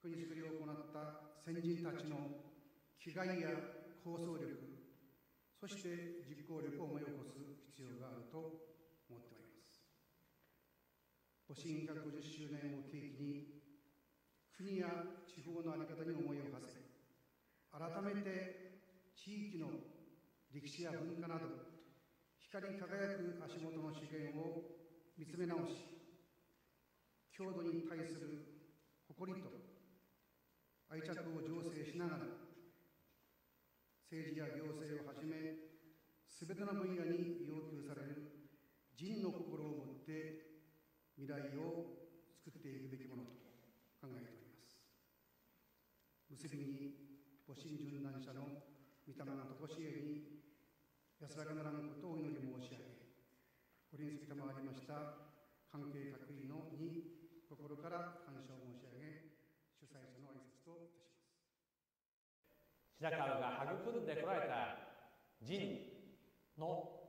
国づくりを行った先人たちの気概や構想力そして実行力を思い起こす必要があると思っております。戊辰150周年を契機に国や地方の在り方に思いを馳せ改めて地域の歴史や文化など光り輝く足元の資源を見つめ直し郷土に対する誇りと愛着を醸成しながら政治や行政をはじめすべての分野に要求される人の心を持って未来を作っていくべきものと考えております。結びに戊辰殉難者の御霊が常しえに安らかならんことをお祈り申し上げこれにつき賜りました関係各位のに心から感謝を申し上げ主催者の挨拶といたします。白川が育んでこられた人の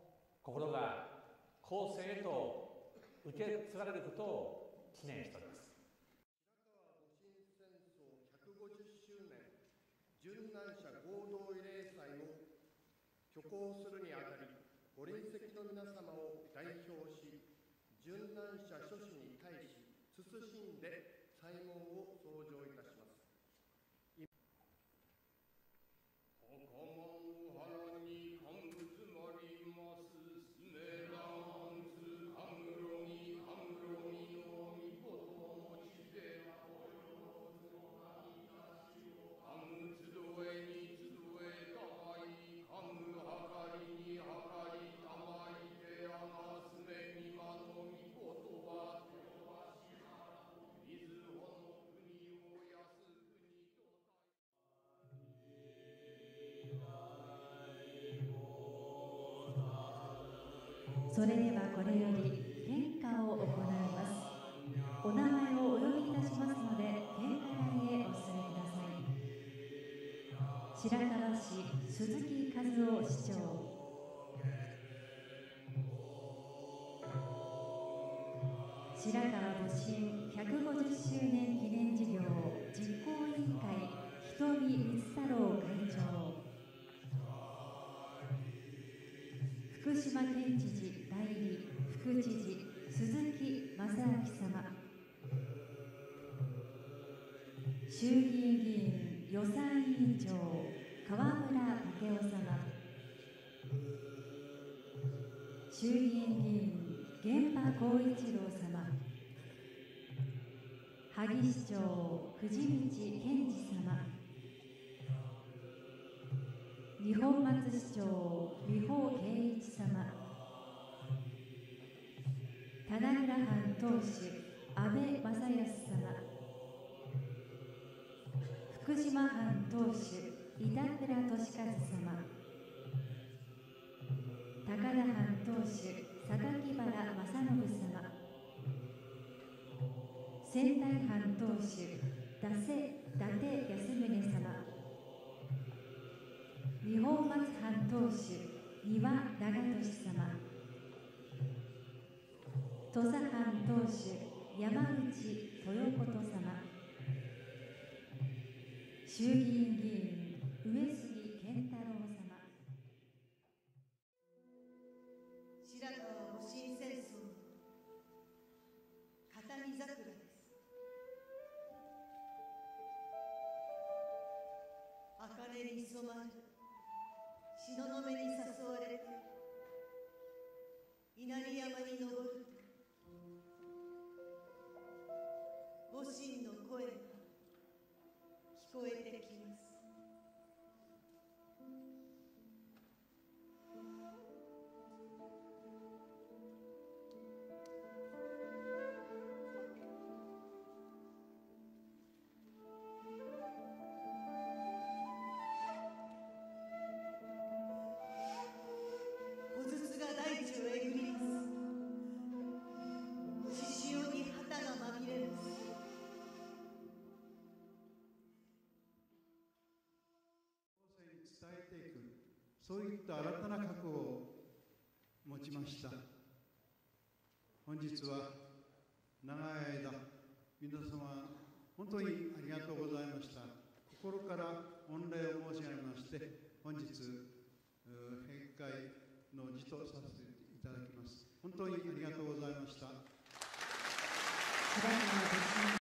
心が後世へと受け継がれることを記念しております。白川戊辰戦争150周年殉難者合同慰霊祭を挙行するにあたりご臨席の皆様を代表し殉難者諸子に対し謹んで祭文を奏上いたします。こより献花を行います。お名前をお呼びいたしますので献花台へお進みください。白河市鈴木和夫市長。白河戊辰150周年記念事業実行委員会人見光太郎会長。福島県知事副知事鈴木正明様。衆議院議員予算委員長川村武夫様。衆議院議員玄波光一郎様。萩市長藤道健二様。日本松市長美保圭一様。棚倉藩当主安倍正康様。福島藩当主板倉利和様。高田藩当主榊原正信様。仙台藩当主伊瀬伊達安宗様。日本松藩当主丹羽長俊様。土佐藩当主山内豊琴様。衆議院議員上杉健太郎様。白川戊辰戦争の片見桜です。茜に染まる東雲に戊辰の声そういった新たな覚悟を持ちました。本日は長い間皆様本当にありがとうございました。心から御礼を申し上げまして本日閉会の辞とさせていただきます。本当にありがとうございました。